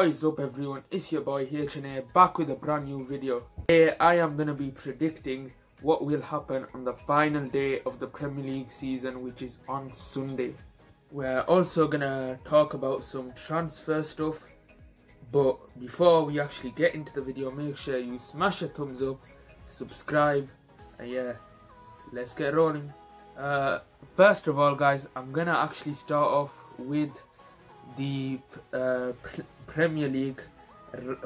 What is up everyone? It's your boy HNA back with a brand new video. Today I am going to be predicting what will happen on the final day of the Premier League season which is on Sunday. We're also going to talk about some transfer stuff but before we actually get into the video make sure you smash a thumbs up, subscribe and yeah, let's get rolling. Uh, first of all guys, I'm going to actually start off with the uh, Premier League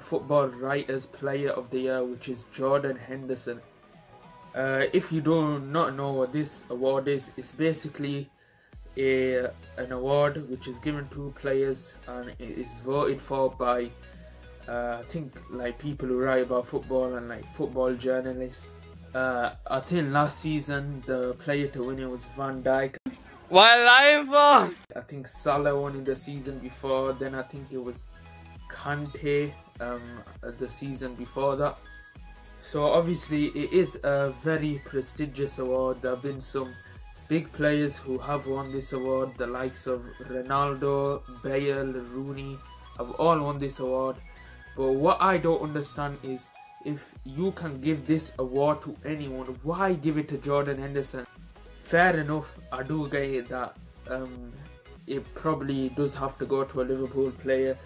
Football Writers Player of the Year, which is Jordan Henderson. Uh, if you do not know what this award is, it's basically a an award which is given to players and it is voted for by uh, I think like people who write about football and like football journalists. Uh, I think last season the player to win it was Van Dijk. Life? I think Salah won in the season before. Then I think it was Kante um, the season before that. So obviously it is a very prestigious award. There have been some big players who have won this award. The likes of Ronaldo, Bale, Rooney have all won this award. But what I don't understand is if you can give this award to anyone, why give it to Jordan Henderson? Fair enough, I do get that um, it probably does have to go to a Liverpool player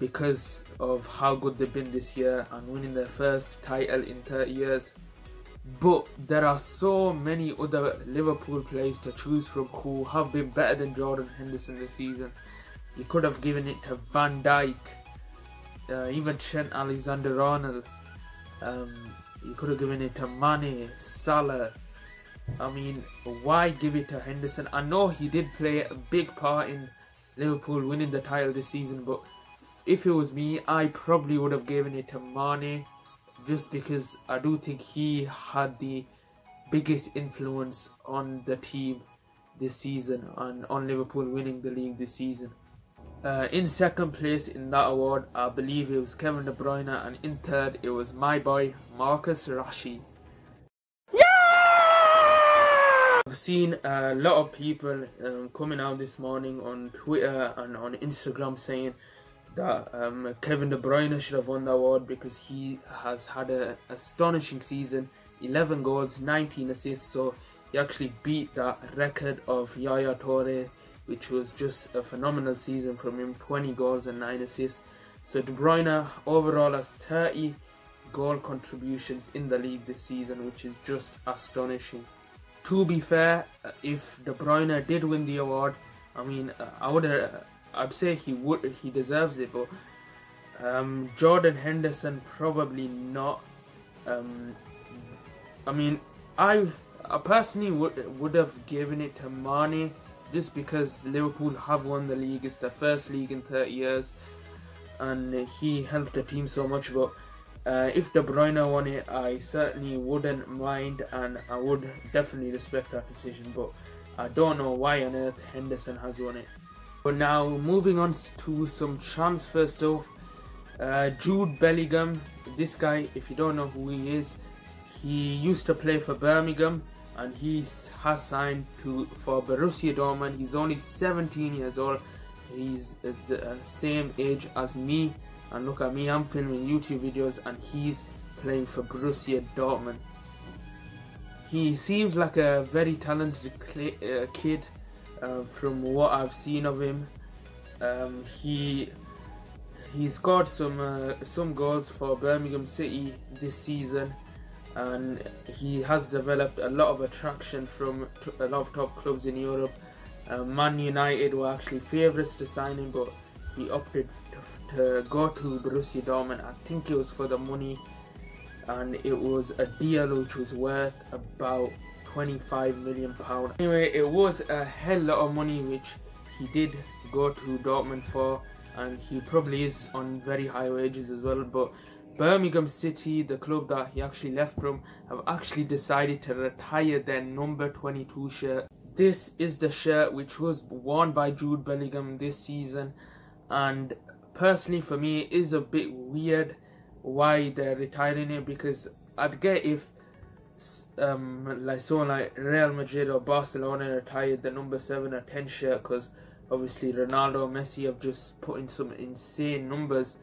because of how good they've been this year and winning their first title in 30 years. But there are so many other Liverpool players to choose from who have been better than Jordan Henderson this season. You could have given it to Van Dijk, uh, even Trent Alexander-Arnold. Um, you could have given it to Mane, Salah, I mean, why give it to Henderson? I know he did play a big part in Liverpool winning the title this season, but if it was me, I probably would have given it to Mane just because I do think he had the biggest influence on the team this season and on Liverpool winning the league this season. Uh, in second place in that award, I believe it was Kevin De Bruyne, and in third, it was my boy Marcus Rashford. I've seen a lot of people um, coming out this morning on Twitter and on Instagram saying that um, Kevin De Bruyne should have won the award because he has had an astonishing season 11 goals, 19 assists. So he actually beat that record of Yaya Toure, which was just a phenomenal season from him 20 goals and 9 assists. So De Bruyne overall has 30 goal contributions in the league this season, which is just astonishing to be fair, if De Bruyne did win the award, I mean, I would, uh, I'd say he would, he deserves it, but um, Jordan Henderson probably not. Um, I mean, I, I personally would would have given it to Mane just because Liverpool have won the league. It's their first league in 30 years, and he helped the team so much. But uh, if De Bruyne won it, I certainly wouldn't mind and I would definitely respect that decision. But I don't know why on earth Henderson has won it. But now moving on to some transfer stuff. Uh, Jude Bellingham, this guy, if you don't know who he is, he used to play for Birmingham and he has signed to for Borussia Dortmund. He's only 17 years old. He's the uh, same age as me and look at me, I'm filming YouTube videos and he's playing for Borussia Dortmund. He seems like a very talented uh, kid uh, from what I've seen of him. Um, he he scored some uh, some goals for Birmingham City this season and he has developed a lot of attraction from a lot of top clubs in Europe. Uh, Man United were actually favourites to sign him but he opted to go to Borussia Dortmund. I think it was for the money, and it was a deal which was worth about 25 million pound. Anyway, it was a hell lot of money which he did go to Dortmund for, and he probably is on very high wages as well. But Birmingham City, the club that he actually left from, have actually decided to retire their number 22 shirt. This is the shirt which was worn by Jude Bellingham this season and personally for me it is a bit weird why they're retiring it because I'd get if um like someone like Real Madrid or Barcelona retired the number 7 or 10 shirt because obviously Ronaldo, Messi have just put in some insane numbers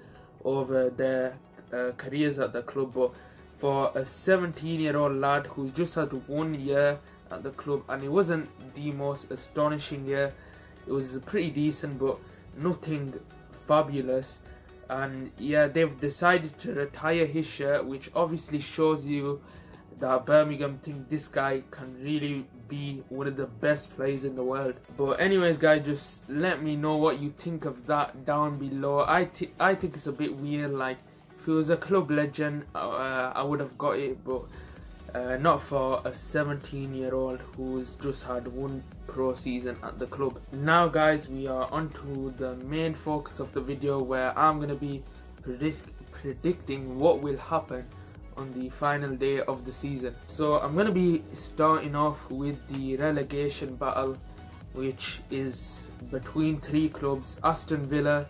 over their uh, careers at the club. But for a 17-year-old lad who just had one year at the club, and it wasn't the most astonishing year, it was pretty decent, but nothing fabulous. And yeah, they've decided to retire his shirt, which obviously shows you that Birmingham think this guy can really be one of the best players in the world. But anyways, guys, just let me know what you think of that down below. I, I think it's a bit weird. Like, if he was a club legend, uh, I would have got it, but uh, not for a 17 year old who's just had one pro season at the club. Now guys we are on to the main focus of the video where I'm going to be predict predicting what will happen on the final day of the season. So I'm going to be starting off with the relegation battle which is between three clubs Aston Villa,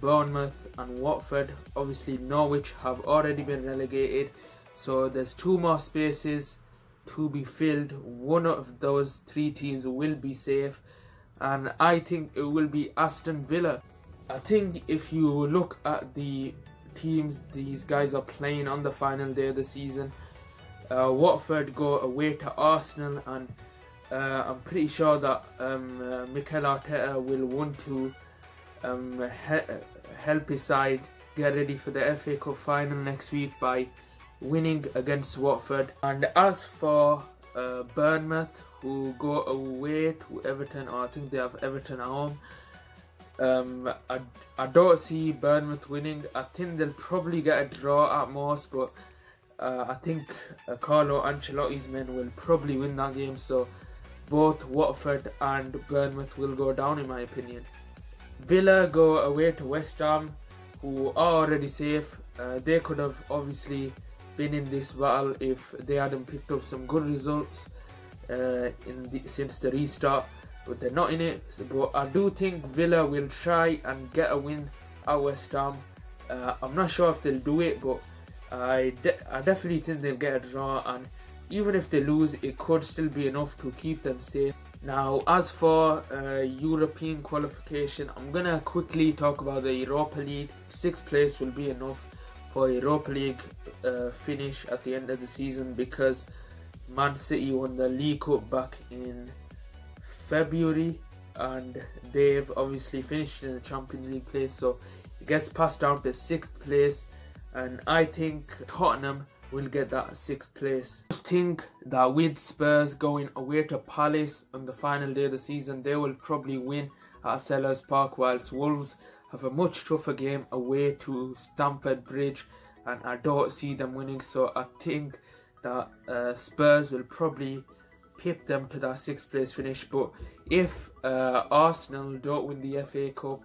Bournemouth and Watford. Obviously Norwich have already been relegated so there's two more spaces to be filled. One of those three teams will be safe and I think it will be Aston Villa. I think if you look at the teams these guys are playing on the final day of the season. Uh, Watford go away to Arsenal, and uh, I'm pretty sure that um, uh, Mikel Arteta will want to um, he help his side get ready for the FA Cup final next week by winning against Watford. And as for uh, Bournemouth, who go away to Everton, or I think they have Everton at home. Um, I, I don't see Bournemouth winning. I think they'll probably get a draw at most, but uh, I think uh, Carlo Ancelotti's men will probably win that game. So both Watford and Bournemouth will go down, in my opinion. Villa go away to West Ham, who are already safe. Uh, they could have obviously been in this battle if they hadn't picked up some good results uh, in the, since the restart but they're not in it. So, but I do think Villa will try and get a win at West Ham. Uh, I'm not sure if they'll do it, but I, de I definitely think they'll get a draw. And even if they lose, it could still be enough to keep them safe. Now, as for uh, European qualification, I'm gonna quickly talk about the Europa League. Sixth place will be enough for Europa League uh, finish at the end of the season because Man City won the League Cup back in February and they've obviously finished in the Champions League place so it gets passed down to sixth place and I think Tottenham will get that sixth place. I think that with Spurs going away to Palace on the final day of the season they will probably win at Selhurst Park whilst Wolves have a much tougher game away to Stamford Bridge and I don't see them winning so I think that uh, Spurs will probably pip them to that sixth place finish. But if uh, Arsenal don't win the FA Cup,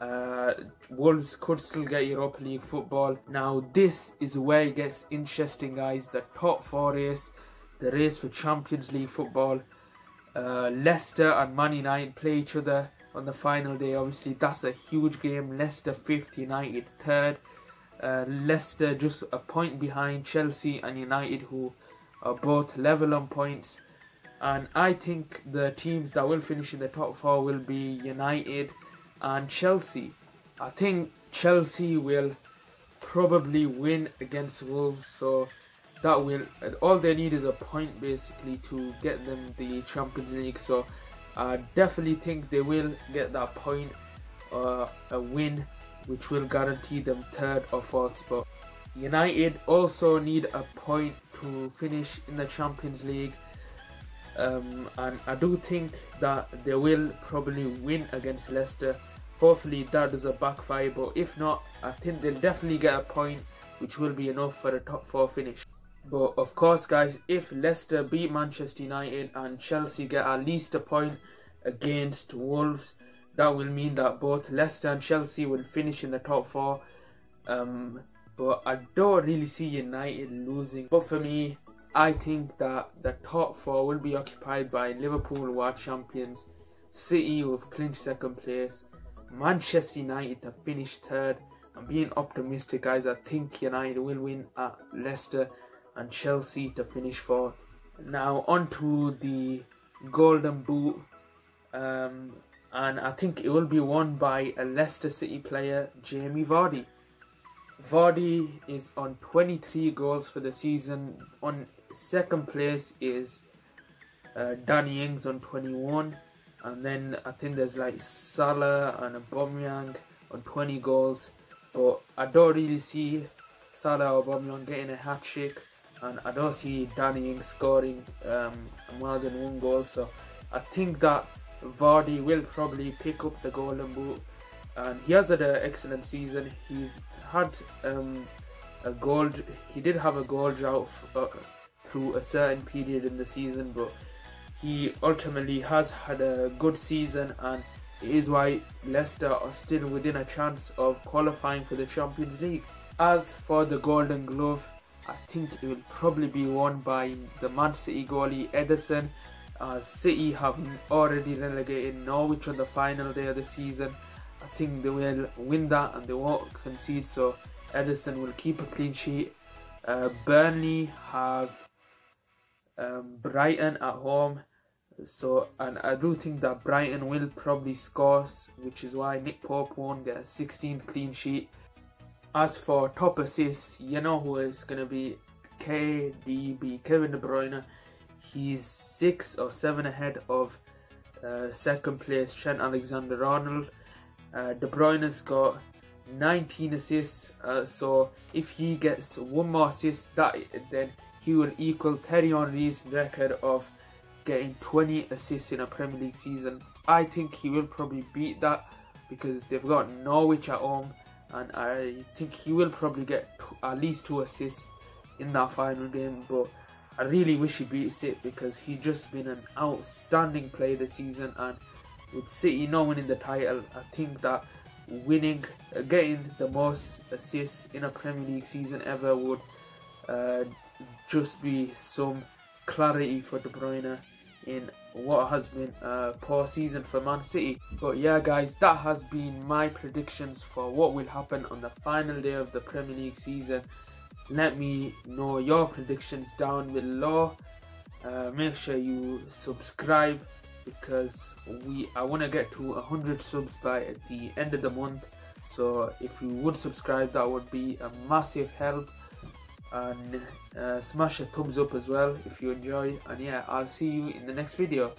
uh, Wolves could still get Europa League football. Now this is where it gets interesting, guys. The top four race, the race for Champions League football. Uh, Leicester and Man United play each other on the final day. Obviously, that's a huge game. Leicester fifth, United third. Uh, Leicester just a point behind Chelsea and United, who are both level on points and I think the teams that will finish in the top four will be United and Chelsea. I think Chelsea will probably win against Wolves, so that will all they need is a point basically to get them the Champions League. So I definitely think they will get that point, uh, a win, which will guarantee them third or fourth spot. United also need a point to finish in the Champions League um, and I do think that they will probably win against Leicester. Hopefully that does a backfire, but if not, I think they'll definitely get a point, which will be enough for a top four finish. But of course, guys, if Leicester beat Manchester United and Chelsea get at least a point against Wolves, that will mean that both Leicester and Chelsea will finish in the top four. Um, but I don't really see United losing. But for me, I think that the top four will be occupied by Liverpool, world champions, City with clinched second place, Manchester United to finish third. I'm being optimistic, guys. I think United will win at Leicester and Chelsea to finish fourth. Now on to the Golden Boot. Um, and I think it will be won by a Leicester City player, Jamie Vardy. Vardy is on 23 goals for the season. On second place is uh, Danny Ings on 21, and then I think there's like Salah and Aubameyang on 20 goals. But I don't really see Salah or Aubameyang getting a hat trick, and I don't see Danny Ings scoring um, more than one goal. So I think that Vardy will probably pick up the Golden Boot, and he has had an excellent season. He's had um, a goal. He did have a goal drought uh, through a certain period in the season, but he ultimately has had a good season, and it is why Leicester are still within a chance of qualifying for the Champions League. As for the Golden Glove, I think it will probably be won by the Man City goalie Ederson. Uh, City have already relegated Norwich on the final day of the season. I think they will win that and they won't concede, so Ederson will keep a clean sheet. Uh, Burnley have um, Brighton at home, so and I do think that Brighton will probably score, which is why Nick Pope won't get a 16th clean sheet. As for top assists, you know who is going to be KDB, Kevin De Bruyne. He's six or seven ahead of uh, second place Trent Alexander-Arnold. Uh, De Bruyne's got 19 assists, uh, so if he gets one more assist, that then he will equal Thierry Henry's record of getting 20 assists in a Premier League season. I think he will probably beat that because they've got Norwich at home, and I think he will probably get at least two assists in that final game. But I really wish he beats it because he's just been an outstanding player this season and with City not winning the title, I think that winning, uh, getting the most assists in a Premier League season ever would uh, just be some clarity for De Bruyne in what has been a poor season for Man City. But yeah, guys, that has been my predictions for what will happen on the final day of the Premier League season. Let me know your predictions down below. Uh, make sure you subscribe because we I want to get to 100 subs by at the end of the month. So if you would subscribe that would be a massive help and uh, smash a thumbs up as well if you enjoy and yeah I'll see you in the next video